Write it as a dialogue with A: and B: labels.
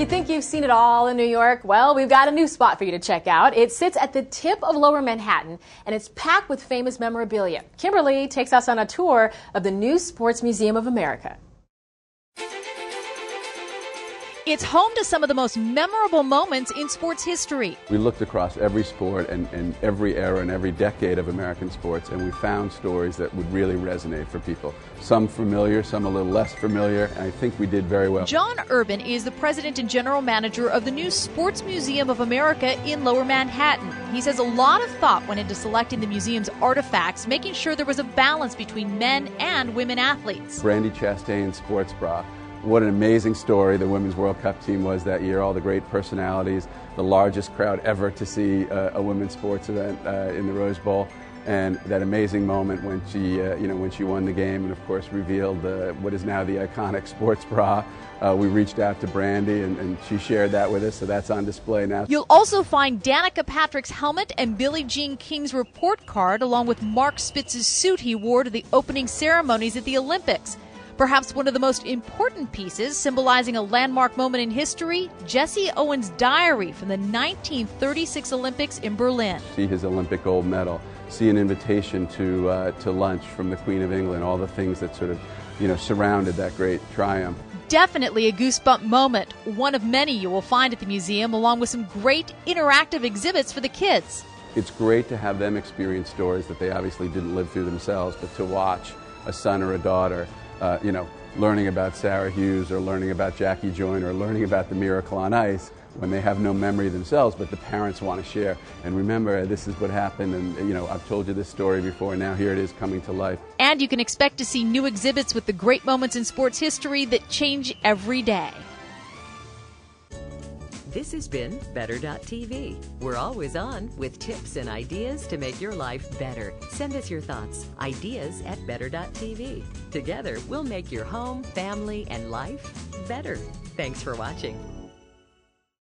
A: You think you've seen it all in New York? Well, we've got a new spot for you to check out. It sits at the tip of lower Manhattan and it's packed with famous memorabilia. Kimberly takes us on a tour of the new Sports Museum of America.
B: It's home to some of the most memorable moments in sports history.
C: We looked across every sport and, and, every era and every decade of American sports, and we found stories that would really resonate for people. Some familiar, some a little less familiar, and I think we did very well.
B: John Urban is the president and general manager of the new Sports Museum of America in Lower Manhattan. He says a lot of thought went into selecting the museum's artifacts, making sure there was a balance between men and women athletes.
C: Brandi Chastain sports bra what an amazing story the Women's World Cup team was that year. All the great personalities, the largest crowd ever to see a women's sports event uh, in the Rose Bowl, and that amazing moment when she, uh, you know, when she won the game, and of course revealed what is now the iconic sports bra. Uh, we reached out to Brandi, and, and, she shared that with us, so that's on display now.
B: You'll also find Danica Patrick's helmet and Billie Jean King's report card, along with Mark Spitz's suit he wore to the opening ceremonies at the Olympics. Perhaps one of the most important pieces, symbolizing a landmark moment in history, Jesse Owens' diary from the 1936 Olympics in Berlin.
C: See his Olympic gold medal, see an invitation to, uh, to lunch from the Queen of England, all the things that sort of, you know, surrounded that great triumph.
B: Definitely a goosebump moment, one of many you will find at the museum, along with some great interactive exhibits for the kids.
C: It's great to have them experience stories that they obviously didn't live through themselves, but to watch a son or a daughter uh, you know, learning about Sarah Hughes or learning about Jackie Joyner or learning about the Miracle on Ice when they have no memory themselves, but the parents want to share. And remember, this is what happened, and you know, I've told you this story before, now here it is coming to life.
B: And you can expect to see new exhibits with the great moments in sports history that change every day.
D: This has been Better.tv. We're always on with tips and ideas to make your life better. Send us your thoughts, ideas at Better.tv. Together, we'll make your home, family, and life better. Thanks for watching.